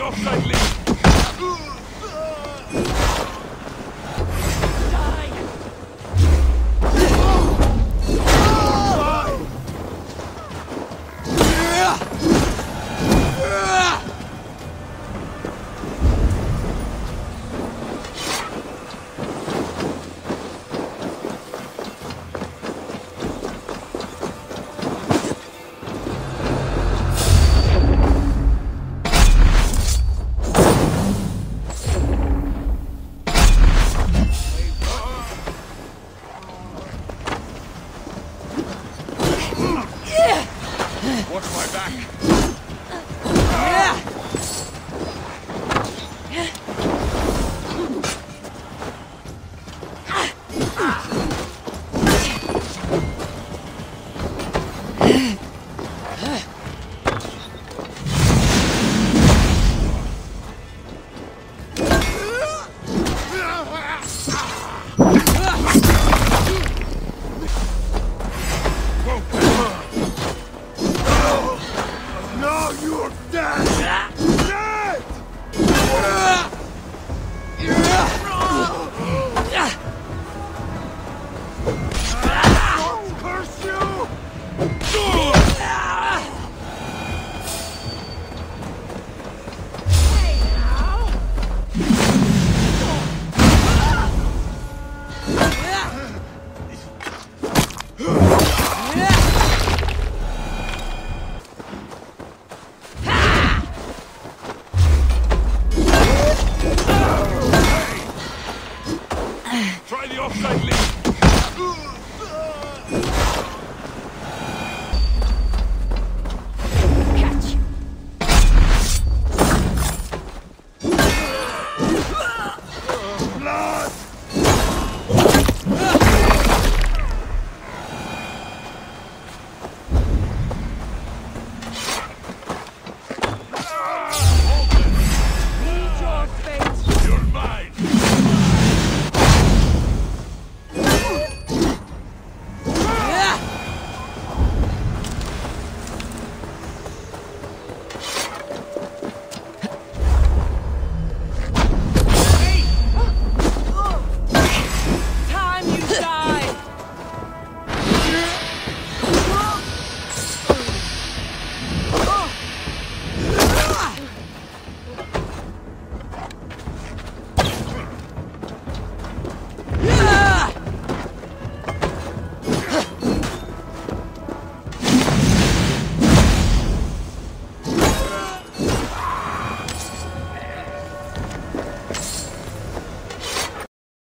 your friendly. Watch my back. Now you're dead! dead!